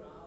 around.